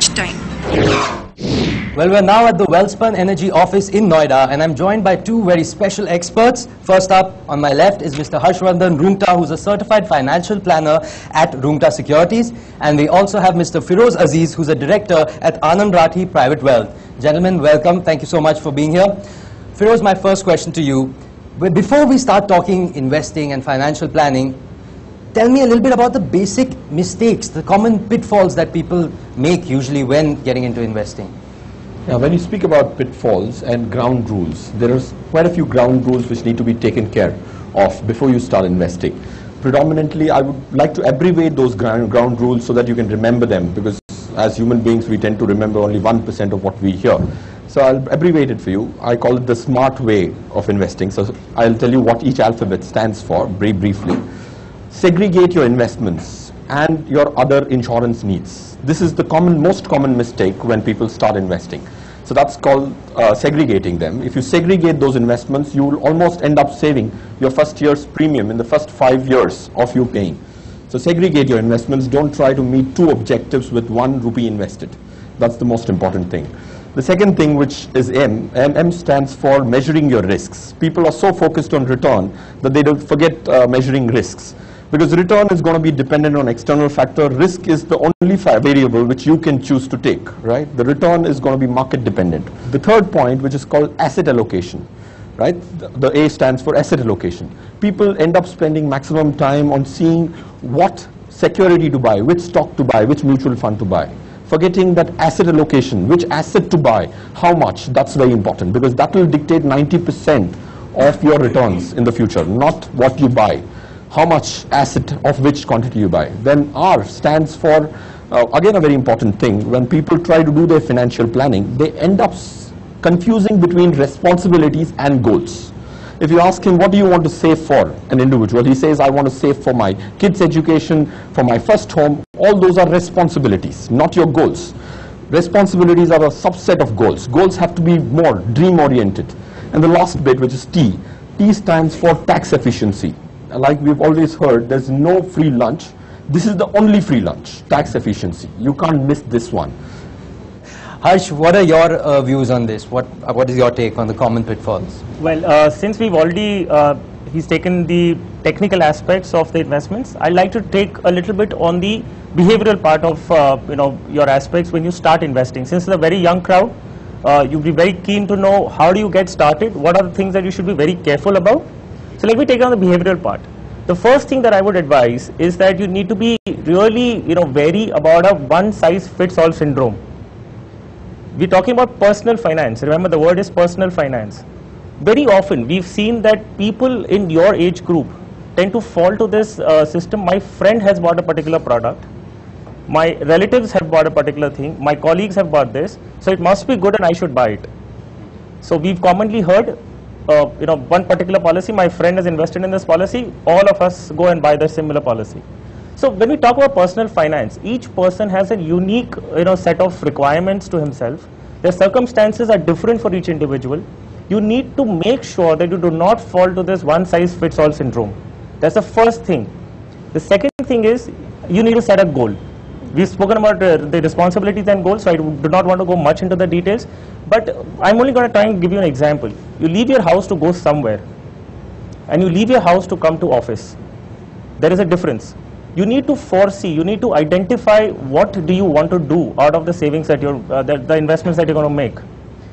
time. Well, we're now at the Welspun Energy office in Noida, and I'm joined by two very special experts. First up, on my left is Mr. Harshvardhan Rungta, who's a certified financial planner at Rungta Securities. And we also have Mr. Firoz Aziz, who's a director at Anand Rathi Private Wealth. Gentlemen, welcome. Thank you so much for being here. Firoz, my first question to you. Before we start talking investing and financial planning, tell me a little bit about the basic mistakes, the common pitfalls that people make usually when getting into investing. Now, when you speak about pitfalls and ground rules, there are quite a few ground rules which need to be taken care of before you start investing. Predominantly, I would like to abbreviate those ground, ground rules so that you can remember them because as human beings, we tend to remember only 1% of what we hear. So I'll abbreviate it for you. I call it the smart way of investing. So I'll tell you what each alphabet stands for very briefly. Segregate your investments and your other insurance needs. This is the common, most common mistake when people start investing. So that's called uh, segregating them. If you segregate those investments, you will almost end up saving your first year's premium in the first five years of you paying. So segregate your investments. Don't try to meet two objectives with one rupee invested. That's the most important thing. The second thing, which is M, M, stands for measuring your risks. People are so focused on return that they don't forget uh, measuring risks. Because return is going to be dependent on external factor. Risk is the only variable which you can choose to take, right? The return is going to be market dependent. The third point, which is called asset allocation, right? The, the A stands for asset allocation. People end up spending maximum time on seeing what security to buy, which stock to buy, which mutual fund to buy. Forgetting that asset allocation, which asset to buy, how much, that's very important because that will dictate 90% of your returns in the future, not what you buy how much asset of which quantity you buy. Then R stands for, uh, again a very important thing, when people try to do their financial planning, they end up confusing between responsibilities and goals. If you ask him, what do you want to save for an individual? He says, I want to save for my kids' education, for my first home. All those are responsibilities, not your goals. Responsibilities are a subset of goals. Goals have to be more dream-oriented. And the last bit, which is T, T stands for tax efficiency like we've always heard, there's no free lunch. This is the only free lunch, tax efficiency. You can't miss this one. Harsh, what are your uh, views on this? What, uh, what is your take on the common pitfalls? Well, uh, since we've already, uh, he's taken the technical aspects of the investments, I'd like to take a little bit on the behavioral part of, uh, you know, your aspects when you start investing. Since it's a very young crowd, uh, you'd be very keen to know how do you get started, what are the things that you should be very careful about. So let me take on the behavioral part. The first thing that I would advise is that you need to be really, you know, wary about a one-size-fits-all syndrome. We're talking about personal finance. Remember, the word is personal finance. Very often, we've seen that people in your age group tend to fall to this uh, system. My friend has bought a particular product. My relatives have bought a particular thing. My colleagues have bought this. So it must be good and I should buy it. So we've commonly heard, uh, you know, one particular policy, my friend has invested in this policy, all of us go and buy the similar policy. So when we talk about personal finance, each person has a unique, you know, set of requirements to himself. Their circumstances are different for each individual. You need to make sure that you do not fall to this one size fits all syndrome. That's the first thing. The second thing is you need to set a goal. We've spoken about uh, the responsibilities and goals, so I do not want to go much into the details. But I'm only going to try and give you an example. You leave your house to go somewhere, and you leave your house to come to office. There is a difference. You need to foresee, you need to identify what do you want to do out of the savings that you're, uh, the, the investments that you're going to make.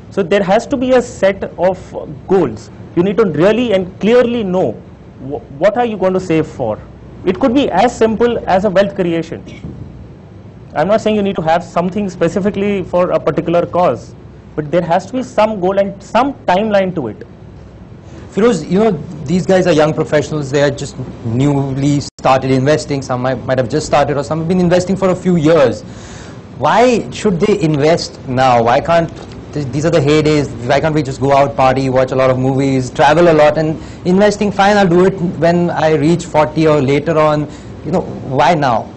So there has to be a set of goals. You need to really and clearly know wh- what are you going to save for. It could be as simple as a wealth creation. I'm not saying you need to have something specifically for a particular cause, but there has to be some goal and some timeline to it. Firoz, you know, these guys are young professionals. They are just newly started investing. Some might, might have just started or some have been investing for a few years. Why should they invest now? Why can't, th- these are the heydays, why can't we just go out, party, watch a lot of movies, travel a lot and investing, fine, I'll do it when I reach 40 or later on. You know, why now?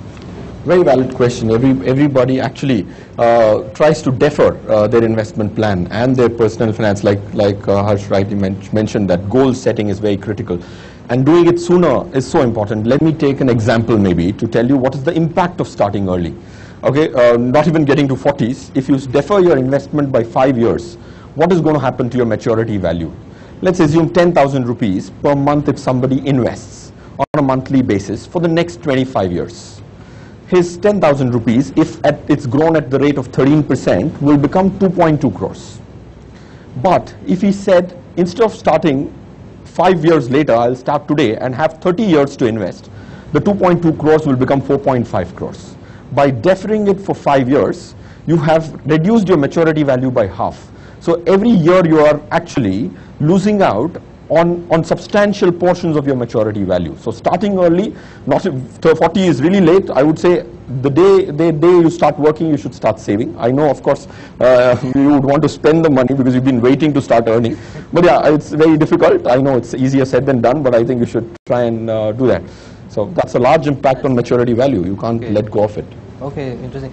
Very valid question. Every, everybody actually uh, tries to defer uh, their investment plan and their personal finance, like, like uh, Harsh rightly men- mentioned, that goal setting is very critical. And doing it sooner is so important. Let me take an example maybe to tell you what is the impact of starting early. okay, uh, not even getting to 40s, if you defer your investment by five years, what is going to happen to your maturity value? Let's assume 10,000 rupees per month if somebody invests on a monthly basis for the next 25 years. His 10,000 rupees, if at, it's grown at the rate of 13%, will become 2.2 crores. But if he said, instead of starting five years later, I'll start today and have 30 years to invest, the 2.2 crores will become 4.5 crores. By deferring it for five years, you have reduced your maturity value by half. So every year you are actually losing out on, on substantial portions of your maturity value. So starting early, not if 40 is really late, I would say the day, the day you start working, you should start saving. I know, of course, uh, you would want to spend the money because you've been waiting to start earning. But yeah, it's very difficult. I know it's easier said than done, but I think you should try and uh, do that. So that's a large impact on maturity value. You can't Okay. let go of it. Okay, interesting.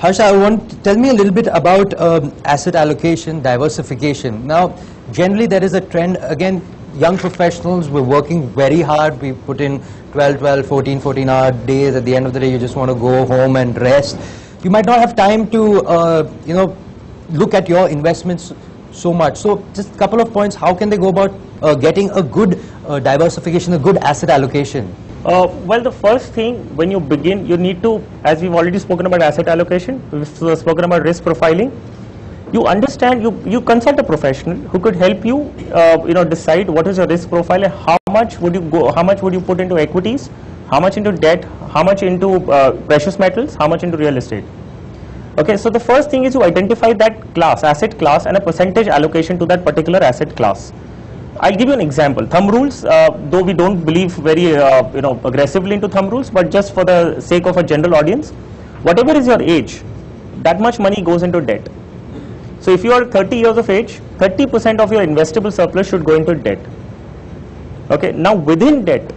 Harsha, I want to tell me a little bit about um, asset allocation, diversification. Now, generally there is a trend. Again, young professionals we're working very hard. We put in 12, 12, 14, 14 hour days. At the end of the day, you just want to go home and rest. You might not have time to, uh, you know, look at your investments so much. So, just a couple of points. How can they go about uh, getting a good uh, diversification, a good asset allocation? Uh, well, the first thing when you begin, you need to, as we've already spoken about asset allocation, we've spoken about risk profiling. You understand, you, you consult a professional who could help you, uh, you know, decide what is your risk profile and how much would you go, how much would you put into equities, how much into debt, how much into uh, precious metals, how much into real estate. Okay, so the first thing is you identify that class, asset class, and a percentage allocation to that particular asset class. I'll give you an example. Thumb rules, uh, though we don't believe very, uh, you know, aggressively into thumb rules, but just for the sake of a general audience, whatever is your age, that much money goes into debt. So if you are 30 years of age, 30% of your investable surplus should go into debt. Okay, now within debt,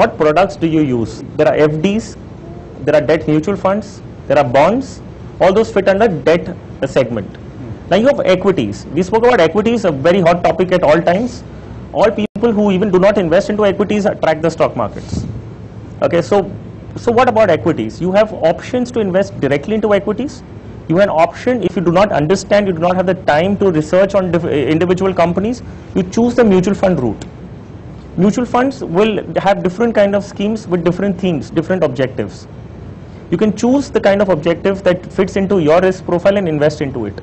what products do you use? There are FDs, there are debt mutual funds, there are bonds, all those fit under debt segment. Now you have equities. We spoke about equities, a very hot topic at all times. All people who even do not invest into equities track the stock markets. Okay, so so what about equities? You have options to invest directly into equities. You have an option if you do not understand, you do not have the time to research on uh, individual companies. You choose the mutual fund route. Mutual funds will have different kind of schemes with different themes, different objectives. You can choose the kind of objective that fits into your risk profile and invest into it.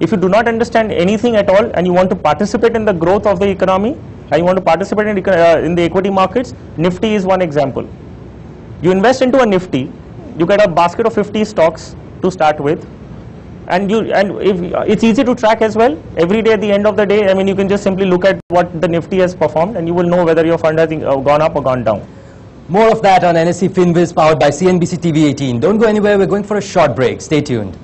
If you do not understand anything at all and you want to participate in the growth of the economy and you want to participate in, uh, in the equity markets, Nifty is one example. You invest into a Nifty, you get a basket of 50 stocks to start with, and you and if it's easy to track as well. Every day at the end of the day, I mean, you can just simply look at what the Nifty has performed, and you will know whether your fund has uh, gone up or gone down. More of that on NSE FinWiz powered by CNBC TV 18. Don't go anywhere. We're going for a short break. Stay tuned.